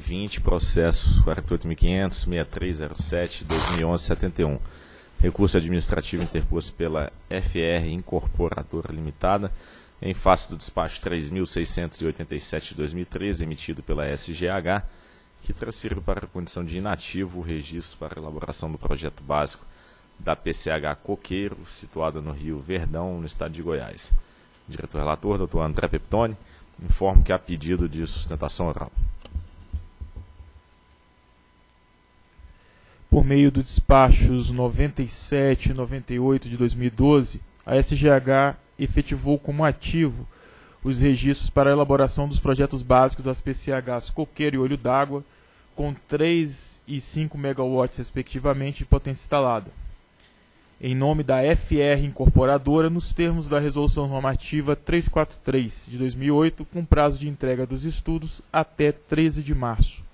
20, processo 48.500-6307-2011-71. Recurso administrativo interposto pela FR Incorporadora Limitada, em face do despacho 3.687 de 2013, emitido pela SGH, que transferiu para a condição de inativo o registro para elaboração do projeto básico da PCH Coqueiro, situada no Rio Verdão, no estado de Goiás. Diretor-relator, doutor André Peptoni, informo que há pedido de sustentação oral. Por meio dos despachos 97 e 98 de 2012, a SGH efetivou como ativo os registros para a elaboração dos projetos básicos das PCHs Coqueiro e Olho d'Água, com 3 e 5 MW, respectivamente, de potência instalada. Em nome da FR Incorporadora, nos termos da Resolução Normativa 343 de 2008, com prazo de entrega dos estudos até 13 de março.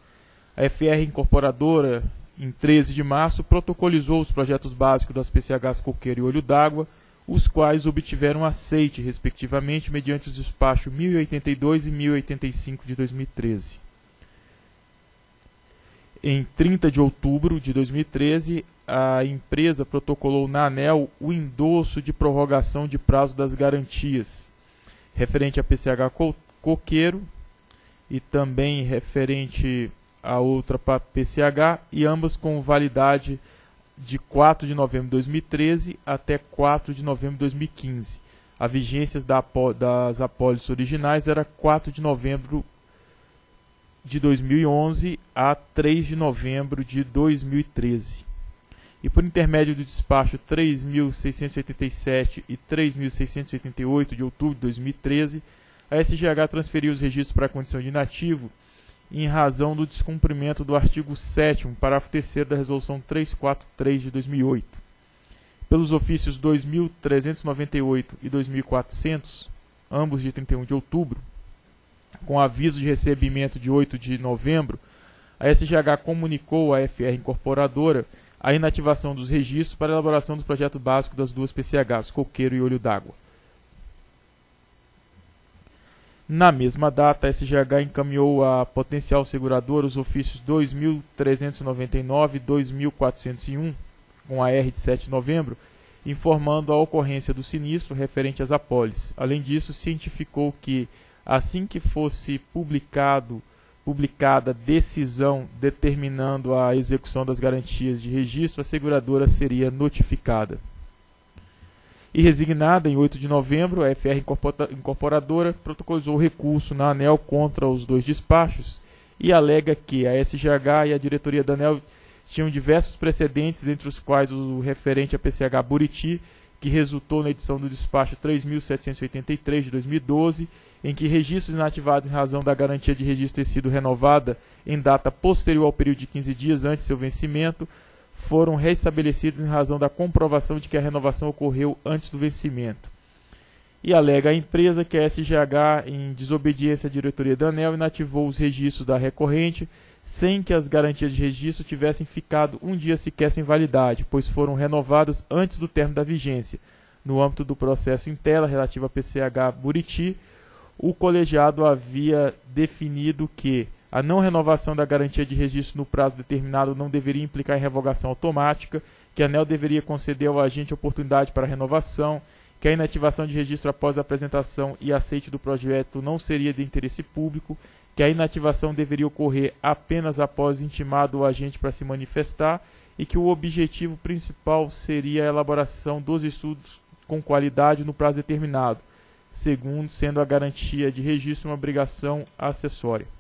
A FR Incorporadora, em 13 de março, protocolizou os projetos básicos das PCHs Coqueiro e Olho d'Água, os quais obtiveram aceite, respectivamente, mediante o despacho 1082 e 1085 de 2013. Em 30 de outubro de 2013, a empresa protocolou na ANEL o endosso de prorrogação de prazo das garantias, referente a PCH Coqueiro e também referente a outra PCH, e ambas com validade de 4 de novembro de 2013 até 4 de novembro de 2015. A vigência das apólices originais era 4 de novembro de 2011 a 3 de novembro de 2013. E por intermédio do despacho 3.687 e 3.688 de outubro de 2013, a SGH transferiu os registros para a condição de inativo em razão do descumprimento do artigo 7 parágrafo 3 da Resolução 343 de 2008. Pelos ofícios 2.398 e 2.400, ambos de 31 de outubro, com aviso de recebimento de 8 de novembro, a SGH comunicou à FR Incorporadora a inativação dos registros para elaboração do projeto básico das duas PCHs, Coqueiro e Olho d'Água. Na mesma data, a SGH encaminhou à potencial seguradora os ofícios 2.399 e 2.401, com a R de 7 de novembro, informando a ocorrência do sinistro referente às apólices. Além disso, cientificou que, assim que fosse publicado, publicada decisão determinando a execução das garantias de registro, a seguradora seria notificada e resignada em 8 de novembro, a FR Incorporadora protocolizou recurso na ANEL contra os dois despachos e alega que a SGH e a diretoria da ANEL tinham diversos precedentes, entre os quais o referente a PCH Buriti, que resultou na edição do despacho 3.783 de 2012, em que registros inativados em razão da garantia de registro ter sido renovada em data posterior ao período de 15 dias antes seu vencimento, foram restabelecidos em razão da comprovação de que a renovação ocorreu antes do vencimento. E alega a empresa que a SGH, em desobediência à diretoria da ANEL, inativou os registros da recorrente sem que as garantias de registro tivessem ficado um dia sequer sem validade, pois foram renovadas antes do término da vigência. No âmbito do processo em tela relativo a PCH Buriti, o colegiado havia definido que a não renovação da garantia de registro no prazo determinado não deveria implicar em revogação automática, que a ANEL deveria conceder ao agente oportunidade para renovação, que a inativação de registro após a apresentação e aceite do projeto não seria de interesse público, que a inativação deveria ocorrer apenas após intimado o agente para se manifestar e que o objetivo principal seria a elaboração dos estudos com qualidade no prazo determinado, segundo sendo a garantia de registro uma obrigação acessória.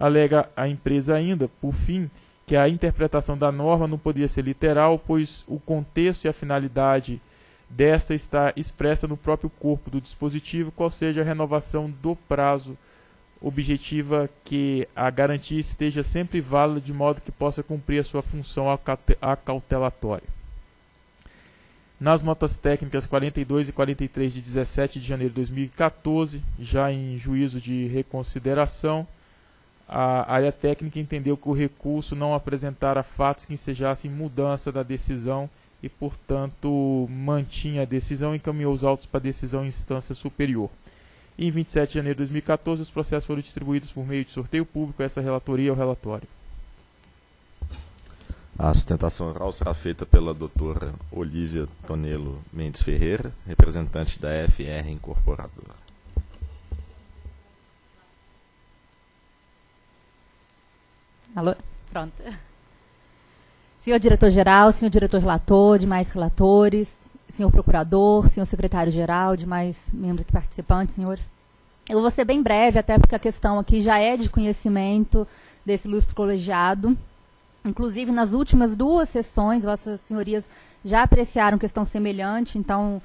Alega a empresa ainda, por fim, que a interpretação da norma não poderia ser literal, pois o contexto e a finalidade desta está expressa no próprio corpo do dispositivo, qual seja a renovação do prazo objetiva que a garantia esteja sempre válida de modo que possa cumprir a sua função acautelatória. Nas notas técnicas 42 e 43 de 17 de janeiro de 2014, já em juízo de reconsideração, a área técnica entendeu que o recurso não apresentara fatos que ensejassem mudança da decisão e, portanto, mantinha a decisão e encaminhou os autos para decisão em instância superior. Em 27 de janeiro de 2014, os processos foram distribuídos por meio de sorteio público. Essa relatoria é o relatório. A sustentação oral será feita pela doutora Olívia Tonelo Mendes Ferreira, representante da FR Incorporadora. Alô? Pronto. Senhor diretor-geral, senhor diretor-relator, demais relatores, senhor procurador, senhor secretário-geral, demais membros aqui participantes, senhores. Eu vou ser bem breve, até porque a questão aqui já é de conhecimento desse ilustre colegiado. Inclusive, nas últimas duas sessões, vossas senhorias já apreciaram questão semelhante, então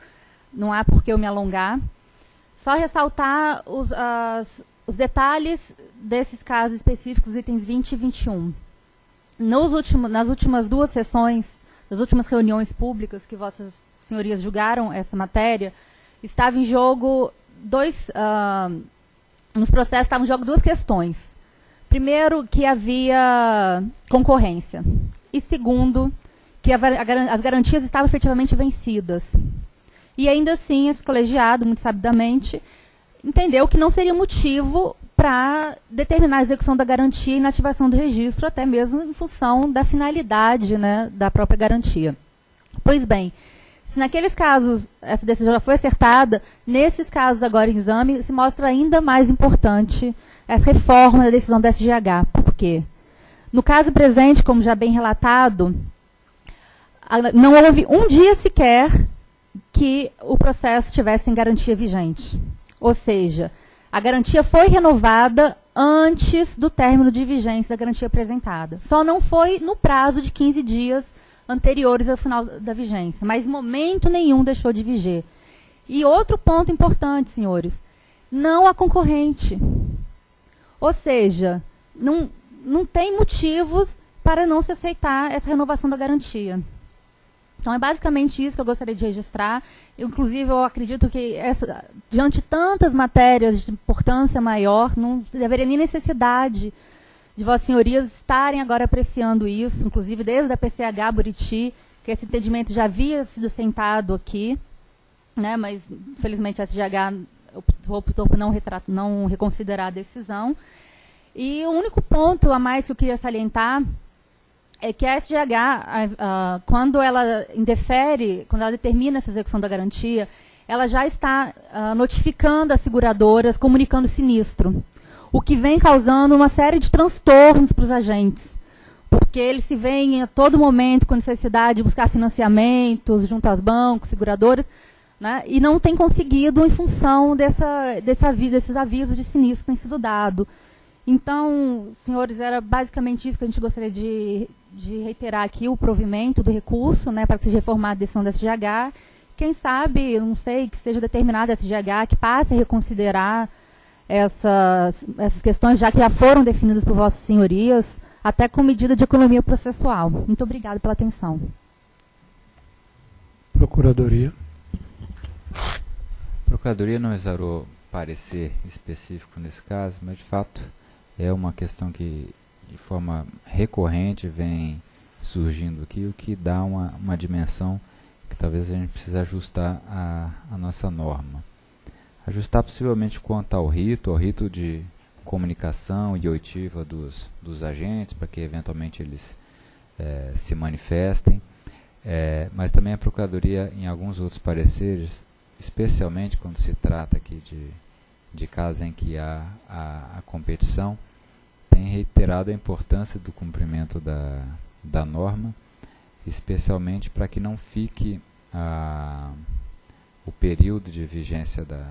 não há por que eu me alongar. Só ressaltar os, as, os detalhes desses casos específicos, itens 20 e 21. Nos último, nas últimas duas sessões, nas últimas reuniões públicas que vossas senhorias julgaram essa matéria, estava em jogo dois. Uh, nos processos estavam em jogo duas questões. Primeiro, que havia concorrência. E segundo, que a, a, as garantias estavam efetivamente vencidas. E ainda assim, esse colegiado, muito sabidamente, entendeu que não seria motivo para determinar a execução da garantia e inativação do registro, até mesmo em função da finalidade né, da própria garantia. Pois bem, se naqueles casos essa decisão já foi acertada, nesses casos agora em exame, se mostra ainda mais importante essa reforma da decisão da SGH. Por quê? No caso presente, como já bem relatado, não houve um dia sequer que o processo tivesse em garantia vigente. Ou seja, a garantia foi renovada antes do término de vigência da garantia apresentada. Só não foi no prazo de 15 dias anteriores ao final da vigência, mas momento nenhum deixou de viger. E outro ponto importante, senhores, não a concorrente. Ou seja, não, não tem motivos para não se aceitar essa renovação da garantia. Então é basicamente isso que eu gostaria de registrar. Eu, inclusive, eu acredito que essa, diante de tantas matérias de importância maior, não deveria nem necessidade de vossas senhorias estarem agora apreciando isso, inclusive desde a PCH Buriti, que esse entendimento já havia sido sentado aqui, né, mas infelizmente a SGH optou por não, retrato, não reconsiderar a decisão. E o único ponto a mais que eu queria salientar é que a SGH, quando ela indefere, quando ela determina essa execução da garantia, ela já está uh, notificando as seguradoras, comunicando sinistro, o que vem causando uma série de transtornos para os agentes, porque eles se veem a todo momento com necessidade de buscar financiamentos junto aos bancos, seguradoras, né, e não tem conseguido em função dessa, dessa, desses avisos de sinistro que têm sido dados. Então, senhores, era basicamente isso que a gente gostaria de, de reiterar aqui, o provimento do recurso, né, para que seja reformada a decisão da SGH. Quem sabe, não sei, que seja determinada a SGH, que passe a reconsiderar essas, essas questões, já que já foram definidas por vossas senhorias, até com medida de economia processual. Muito obrigada pela atenção. Procuradoria. A Procuradoria não exarou parecer específico nesse caso, mas de fato é uma questão que de forma recorrente vem surgindo aqui, o que dá uma, uma dimensão que talvez a gente precise ajustar a, a nossa norma. Ajustar possivelmente quanto ao rito, ao rito de comunicação e oitiva dos, dos agentes, para que eventualmente eles é, se manifestem, é, mas também a Procuradoria, em alguns outros pareceres, especialmente quando se trata aqui de de casos em que há a, a competição, tem reiterado a importância do cumprimento da, da norma, especialmente para que não fique a, o período de vigência da,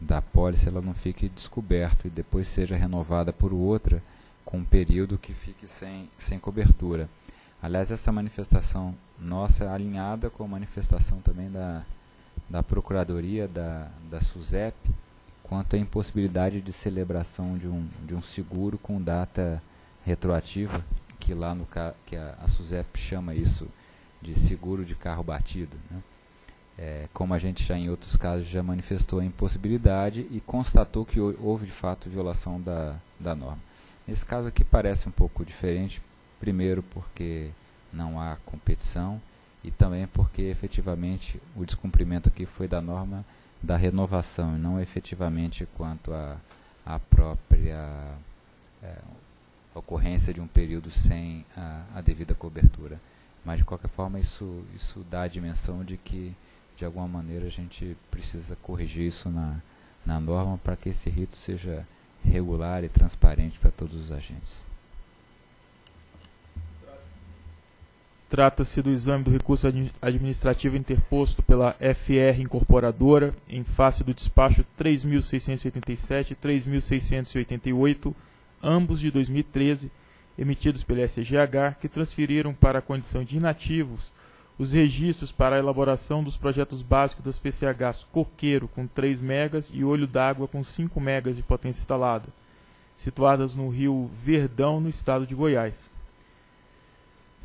da pólice ela não fique descoberto e depois seja renovada por outra com um período que fique sem, sem cobertura. Aliás, essa manifestação nossa é alinhada com a manifestação também da, da Procuradoria da, da SUSEP, quanto à impossibilidade de celebração de um, de um seguro com data retroativa, que lá no que a, a SUSEP chama isso de seguro de carro batido. Né? É, como a gente já em outros casos já manifestou a impossibilidade e constatou que houve de fato violação da, da norma. Nesse caso aqui parece um pouco diferente, primeiro porque não há competição e também porque efetivamente o descumprimento aqui foi da norma da renovação e não efetivamente quanto à a, a, própria é, ocorrência de um período sem a, a, devida cobertura. Mas de qualquer forma isso, isso dá a dimensão de que de alguma maneira a gente precisa corrigir isso na, na norma para que esse rito seja regular e transparente para todos os agentes. Trata-se do exame do recurso administrativo interposto pela FR Incorporadora em face do despacho 3.687 e 3.688, ambos de 2013, emitidos pela SGH, que transferiram para a condição de inativos os registros para a elaboração dos projetos básicos das PCHs Coqueiro com 3 megas e Olho d'Água com 5 megas de potência instalada, situadas no rio Verdão, no estado de Goiás.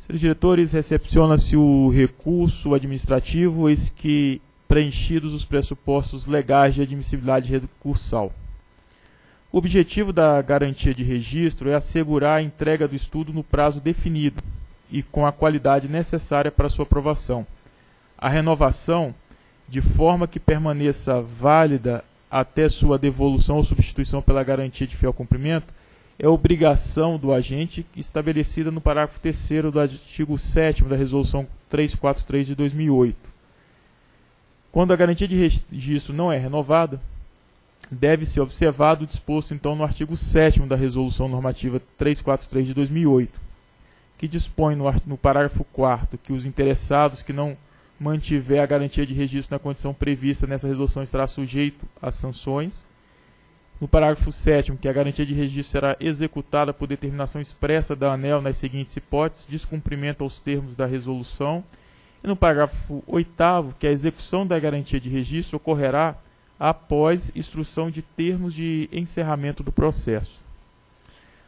Senhores diretores, recepciona-se o recurso administrativo, eis que preenchidos os pressupostos legais de admissibilidade recursal. O objetivo da garantia de registro é assegurar a entrega do estudo no prazo definido, e com a qualidade necessária para sua aprovação. A renovação, de forma que permaneça válida até sua devolução ou substituição pela garantia de fiel cumprimento, é obrigação do agente estabelecida no parágrafo 3 do artigo 7 da Resolução 343 de 2008. Quando a garantia de registro não é renovada, deve ser observado o disposto então no artigo 7 da Resolução Normativa 343 de 2008 que dispõe no, no parágrafo 4 que os interessados que não mantiver a garantia de registro na condição prevista nessa resolução estará sujeito às sanções. No parágrafo 7 que a garantia de registro será executada por determinação expressa da ANEL nas seguintes hipóteses, descumprimento aos termos da resolução. E no parágrafo 8 que a execução da garantia de registro ocorrerá após instrução de termos de encerramento do processo.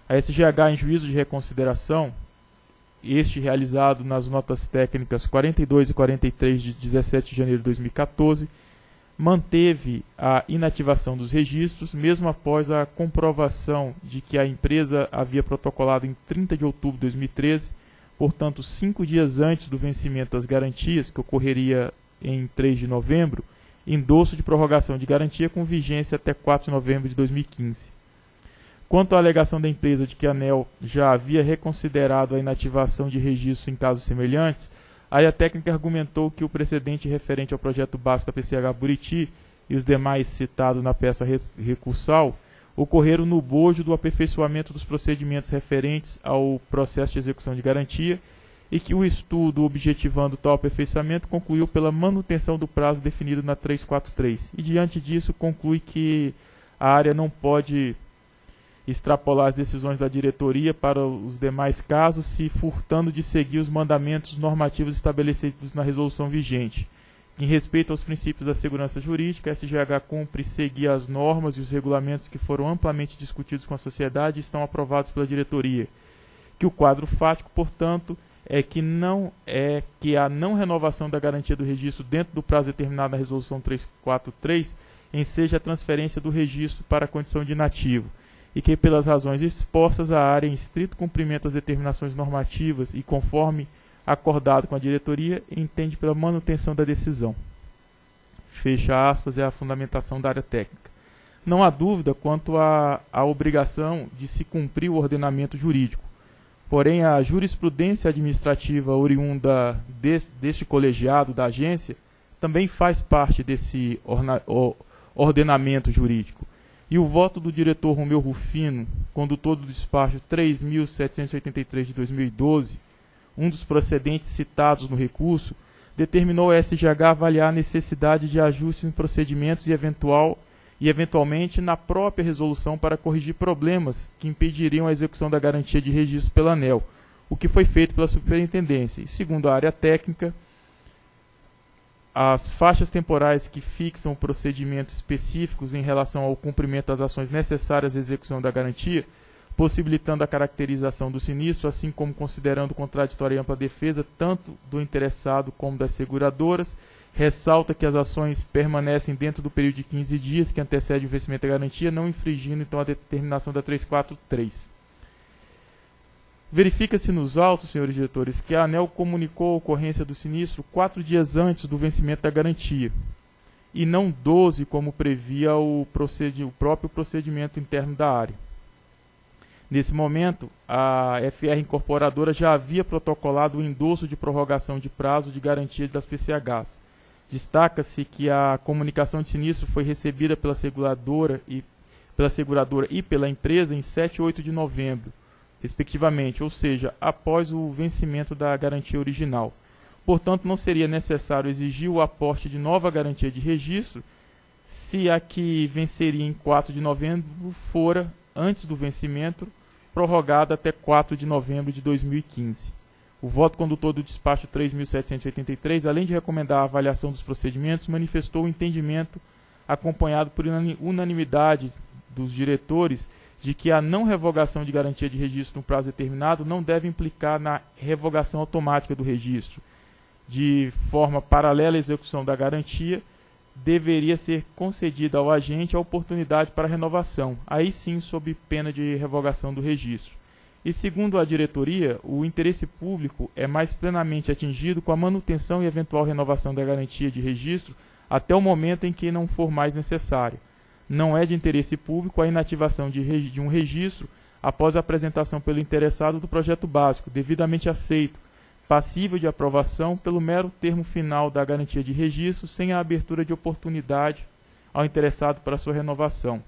A SGH, em juízo de reconsideração, este realizado nas notas técnicas 42 e 43 de 17 de janeiro de 2014, manteve a inativação dos registros, mesmo após a comprovação de que a empresa havia protocolado em 30 de outubro de 2013, portanto, cinco dias antes do vencimento das garantias, que ocorreria em 3 de novembro, endosso de prorrogação de garantia com vigência até 4 de novembro de 2015. Quanto à alegação da empresa de que a ANEL já havia reconsiderado a inativação de registros em casos semelhantes, a área técnica argumentou que o precedente referente ao projeto básico da PCH Buriti e os demais citados na peça recursal ocorreram no bojo do aperfeiçoamento dos procedimentos referentes ao processo de execução de garantia e que o estudo objetivando tal aperfeiçoamento concluiu pela manutenção do prazo definido na 343 e diante disso conclui que a área não pode extrapolar as decisões da diretoria para os demais casos, se furtando de seguir os mandamentos normativos estabelecidos na resolução vigente. Em respeito aos princípios da segurança jurídica, a SGH cumpre seguir as normas e os regulamentos que foram amplamente discutidos com a sociedade e estão aprovados pela diretoria. Que o quadro fático, portanto, é que não é que a não renovação da garantia do registro dentro do prazo determinado na resolução 343 enseja a transferência do registro para a condição de inativo e que, pelas razões expostas, a área, em estrito cumprimento das determinações normativas e conforme acordado com a diretoria, entende pela manutenção da decisão. Fecha aspas, é a fundamentação da área técnica. Não há dúvida quanto à, à obrigação de se cumprir o ordenamento jurídico. Porém, a jurisprudência administrativa oriunda deste, deste colegiado da agência também faz parte desse orna, ordenamento jurídico e o voto do diretor Romeu Rufino, condutor do despacho 3.783 de 2012, um dos procedentes citados no recurso, determinou a SGH avaliar a necessidade de ajustes em procedimentos e, eventual, e eventualmente na própria resolução para corrigir problemas que impediriam a execução da garantia de registro pela ANEL, o que foi feito pela Superintendência. E, segundo a área técnica, as faixas temporais que fixam procedimentos específicos em relação ao cumprimento das ações necessárias à execução da garantia, possibilitando a caracterização do sinistro, assim como considerando contraditória e ampla defesa tanto do interessado como das seguradoras, ressalta que as ações permanecem dentro do período de 15 dias que antecede o vencimento da garantia, não infringindo então a determinação da 343. Verifica-se nos autos, senhores diretores, que a ANEL comunicou a ocorrência do sinistro quatro dias antes do vencimento da garantia. e não 12, como previa o, o próprio procedimento interno da área. Nesse momento, a FR Incorporadora já havia protocolado o endosso de prorrogação de prazo de garantia das PCHs. Destaca-se que a comunicação de sinistro foi recebida pela seguradora e pela seguradora e pela empresa em 7 e 8 de novembro, respectivamente, ou seja, após o vencimento da garantia original. Portanto, não seria necessário exigir o aporte de nova garantia de registro se a que venceria em 4 de novembro fora, antes do vencimento, prorrogada até 4 de novembro de 2015. O voto condutor do despacho 3.783, além de recomendar a avaliação dos procedimentos, manifestou o entendimento, acompanhado por unanimidade dos diretores, de que a não revogação de garantia de registro no prazo determinado não deve implicar na revogação automática do registro de forma paralela à execução da garantia, deveria ser concedida ao agente a oportunidade para renovação, aí sim sob pena de revogação do registro. E segundo a diretoria, o interesse público é mais plenamente atingido com a manutenção e eventual renovação da garantia de registro até o momento em que não for mais necessário. Não é de interesse público a inativação de, de um registro após a apresentação pelo interessado do projeto básico, devidamente aceito, passível de aprovação pelo mero termo final da garantia de registro, sem a abertura de oportunidade ao interessado para sua renovação.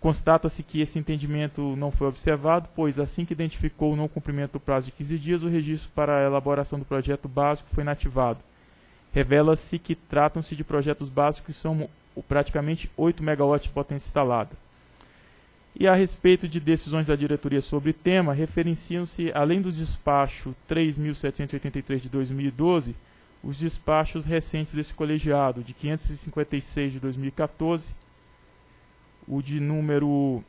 Constata-se que esse entendimento não foi observado, pois assim que identificou o não cumprimento do prazo de 15 dias, o registro para a elaboração do projeto básico foi inativado. Revela-se que tratam-se de projetos básicos que são praticamente 8 MW de potência instalada. E a respeito de decisões da diretoria sobre o tema, referenciam-se, além do despacho 3.783 de 2012, os despachos recentes desse colegiado, de 556 de 2014, o de número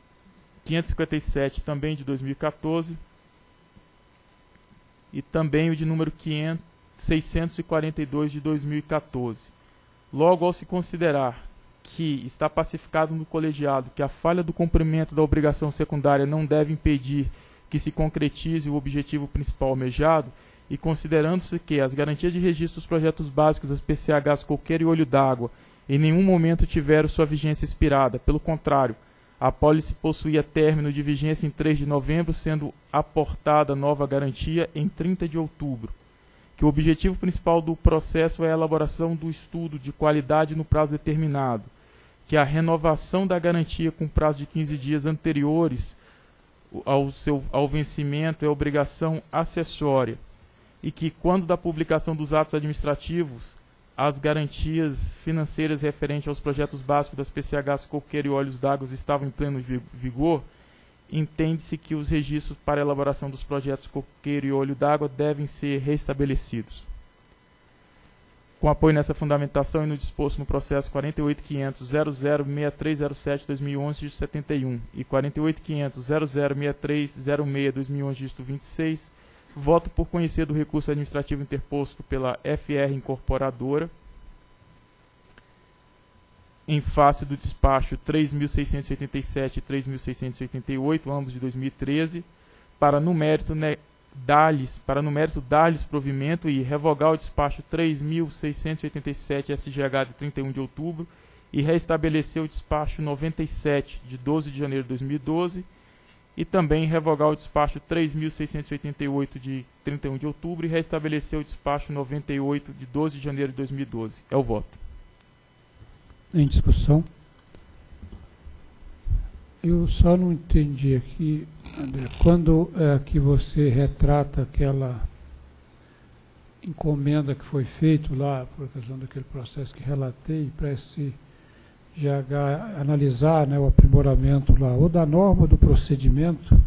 557 também de 2014, e também o de número 500, 642 de 2014. Logo, ao se considerar que está pacificado no colegiado que a falha do cumprimento da obrigação secundária não deve impedir que se concretize o objetivo principal almejado, e considerando-se que as garantias de registro dos projetos básicos das PCHs Coqueiro e Olho d'Água em nenhum momento tiveram sua vigência expirada, pelo contrário, a pólice possuía término de vigência em 3 de novembro, sendo aportada nova garantia em 30 de outubro que o objetivo principal do processo é a elaboração do estudo de qualidade no prazo determinado, que a renovação da garantia com prazo de 15 dias anteriores ao, seu, ao vencimento é obrigação acessória e que, quando da publicação dos atos administrativos, as garantias financeiras referentes aos projetos básicos das PCHs Coqueiro e Olhos d'Água estavam em pleno vigor, entende-se que os registros para elaboração dos projetos Coqueiro e Olho d'Água devem ser restabelecidos. Com apoio nessa fundamentação e no disposto no processo 48.500.006307-2011, dígito 71 e 48.500.006306-2011, dígito 26, voto por conhecer do recurso administrativo interposto pela FR Incorporadora, em face do despacho 3.687 e 3.688, ambos de 2013, para no mérito dar-lhes, para no mérito dar-lhes provimento e revogar o despacho 3.687 SGH de 31 de outubro e restabelecer o despacho 97 de 12 de janeiro de 2012 e também revogar o despacho 3.688 de 31 de outubro e restabelecer o despacho 98 de 12 de janeiro de 2012. É o voto em discussão. Eu só não entendi aqui, André, quando é que você retrata aquela encomenda que foi feita lá, por ocasião daquele processo que relatei, para esse GH analisar né, o aprimoramento lá, ou da norma do procedimento,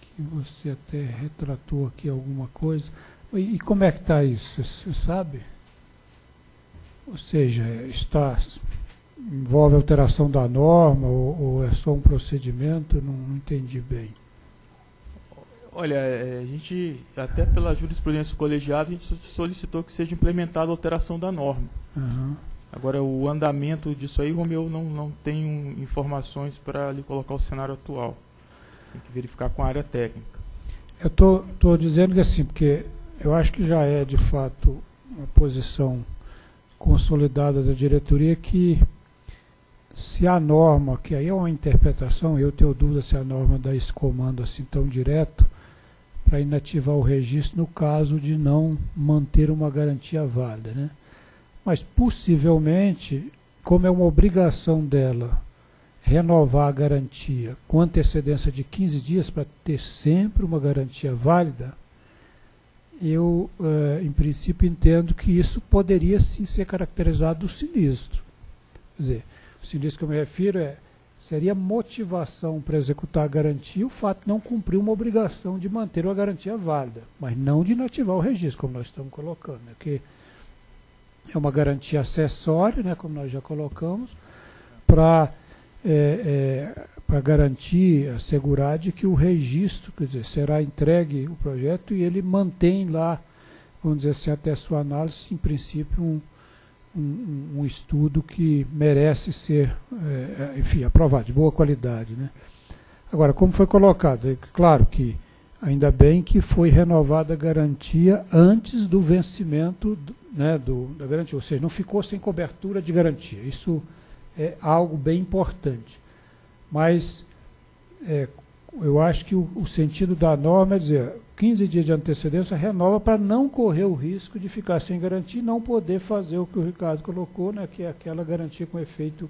que você até retratou aqui alguma coisa. E, e como é que está isso? Você sabe? Ou seja, está envolve alteração da norma ou, ou é só um procedimento? Não, não entendi bem. Olha, é, a gente, até pela jurisprudência colegiada, a gente solicitou que seja implementada a alteração da norma. Uhum. Agora, o andamento disso aí, Romeu, não, não tenho informações para lhe colocar o cenário atual. Tem que verificar com a área técnica. Eu estou dizendo que assim, porque eu acho que já é de fato uma posição consolidada da diretoria que se a norma, que aí é uma interpretação, eu tenho dúvida se a norma dá esse comando assim tão direto, para inativar o registro no caso de não manter uma garantia válida. Né? Mas possivelmente, como é uma obrigação dela renovar a garantia com antecedência de 15 dias para ter sempre uma garantia válida, eu, eh, em princípio, entendo que isso poderia sim ser caracterizado do sinistro. Quer dizer, o sinistro que eu me refiro é seria motivação para executar a garantia o fato de não cumprir uma obrigação de manter uma garantia válida, mas não de inativar o registro, como nós estamos colocando, né? que é uma garantia acessória, né, como nós já colocamos, para é, é, para garantir, assegurar de que o registro, quer dizer, será entregue o projeto e ele mantém lá, vamos dizer assim, até a sua análise, em princípio, um, um, um estudo que merece ser, é, é, enfim, aprovado, de boa qualidade. Né? Agora, como foi colocado? É claro que, ainda bem que foi renovada a garantia antes do vencimento né, do, da garantia, ou seja, não ficou sem cobertura de garantia. Isso é algo bem importante. Mas é, eu acho que o, o, sentido da norma é dizer 15 dias de antecedência renova para não correr o risco de ficar sem garantia e não poder fazer o que o Ricardo colocou, né, que é aquela garantia com efeito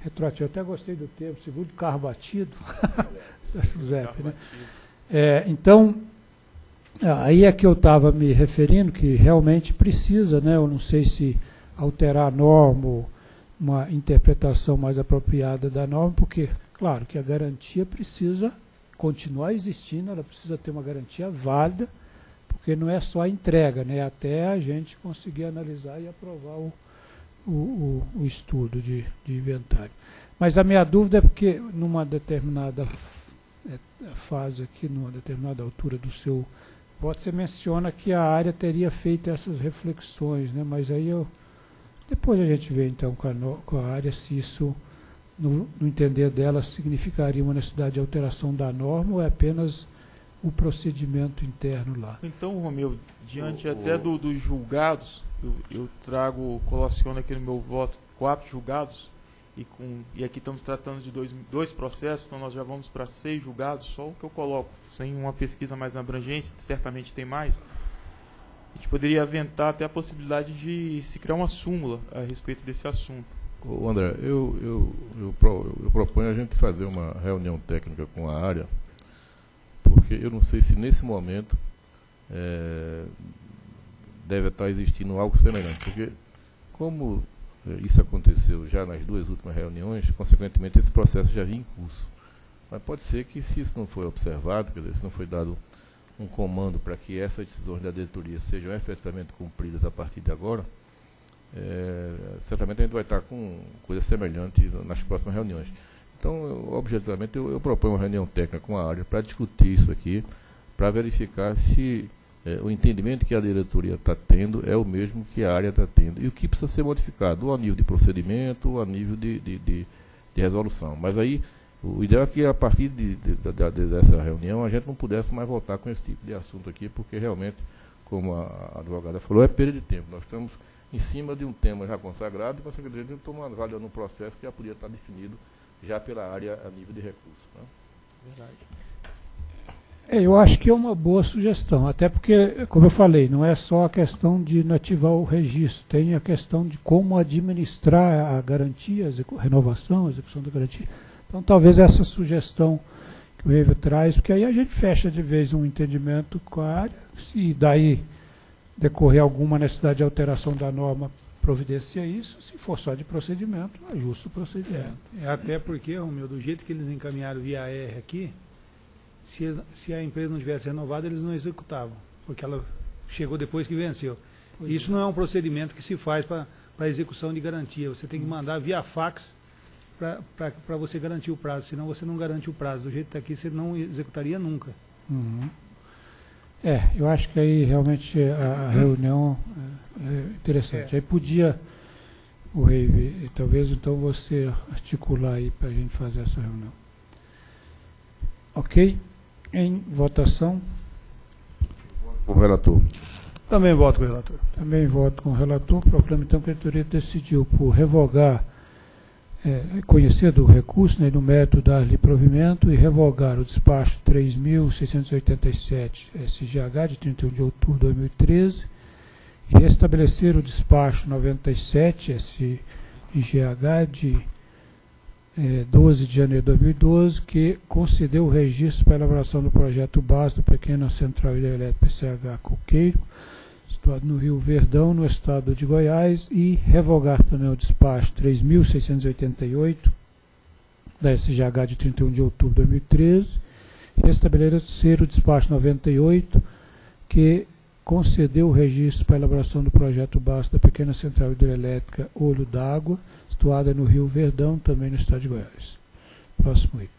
retroativo. Eu até gostei do termo, segundo carro batido. Zep, né? É, então, aí é que eu estava me referindo, que realmente precisa, né, eu não sei se alterar a norma, uma interpretação mais apropriada da norma, porque Claro que a garantia precisa continuar existindo, ela precisa ter uma garantia válida, porque não é só a entrega, né? até a gente conseguir analisar e aprovar o, o, o, o estudo de, de, inventário. Mas a minha dúvida é porque numa determinada é, fase aqui, numa determinada altura do seu voto, você menciona que a área teria feito essas reflexões, né? mas aí eu, depois a gente vê então com a, com a área se isso no, no, entender dela, significaria uma necessidade de alteração da norma ou é apenas o procedimento interno lá? Então, Romeu, diante o, até o... Do, dos julgados, eu, eu, trago, colaciono aqui no meu voto quatro julgados, e, com, e aqui estamos tratando de dois, dois processos, então nós já vamos para seis julgados, só o que eu coloco, sem uma pesquisa mais abrangente, certamente tem mais. A gente poderia aventar até a possibilidade de se criar uma súmula a respeito desse assunto André, eu, eu, eu, eu, proponho a gente fazer uma reunião técnica com a área, porque eu não sei se nesse momento é, deve estar existindo algo semelhante, porque como é, isso aconteceu já nas duas últimas reuniões, consequentemente esse processo já vinha em curso. Mas pode ser que se isso não foi observado, quer dizer, se não foi dado um comando para que essas decisões da diretoria sejam efetivamente cumpridas a partir de agora, é, certamente a gente vai estar com coisa semelhante nas próximas reuniões. Então, eu, objetivamente, eu, eu, proponho uma reunião técnica com a área para discutir isso aqui, para verificar se é, o entendimento que a diretoria está tendo é o mesmo que a área está tendo e o que precisa ser modificado, ou a nível de procedimento, ou a nível de, de, de, de resolução. Mas aí, o ideal é que a partir de, dessa reunião a gente não pudesse mais voltar com esse tipo de assunto aqui, porque realmente, como a advogada falou, é perda de tempo. Nós estamos em cima de um tema já consagrado e com a Secretaria de tomando avaliando um processo que já podia estar definido já pela área a nível de recursos. Né? Verdade. É, eu acho que é uma boa sugestão, até porque, como eu falei, não é só a questão de inativar o registro, tem a questão de como administrar a garantia, a renovação, a execução da garantia. Então, talvez essa sugestão que o Revo traz, porque aí a gente fecha de vez um entendimento com a área, se daí decorrer alguma necessidade de alteração da norma, providencia isso. Se for só de procedimento, ajusta o procedimento. É, é até porque, Romeu, do jeito que eles encaminharam via AR aqui, se, se a empresa não tivesse renovado, eles não executavam, porque ela chegou depois que venceu. Pois isso é. não é um procedimento que se faz para execução de garantia. Você tem que mandar via fax para você garantir o prazo, senão você não garante o prazo. Do jeito que está aqui, você não executaria nunca. Uhum. É, eu acho que aí realmente a, a reunião é, é interessante. É. Aí podia, o Rei, talvez então você articular aí para a gente fazer essa reunião. Ok? Em votação. O relator. Também voto com o relator. Também voto com o relator. Proclamo então que a diretoria decidiu por revogar, é, conhecer do recurso né, do mérito dar-lhe provimento e revogar o despacho 3.687 SGH de 31 de outubro de 2013 e restabelecer o despacho 97 SGH de é, 12 de janeiro de 2012, que concedeu o registro para elaboração do projeto básico do Pequena Central Hidrelétrica PCH Coqueiro, situado no Rio Verdão, no estado de Goiás, e revogar também o despacho 3.688 da SGH de 31 de outubro de 2013, e restabelecer o despacho 98, que concedeu o registro para elaboração do projeto básico da pequena central hidrelétrica Olho d'Água, situada no Rio Verdão, também no estado de Goiás. Próximo item.